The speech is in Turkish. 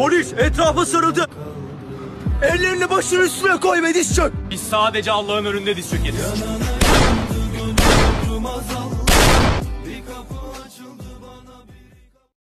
Polis etrafa sarıldı. Ellerini başının üstüne koy ve diz çök. Biz sadece Allah'ın önünde diz çökeriz.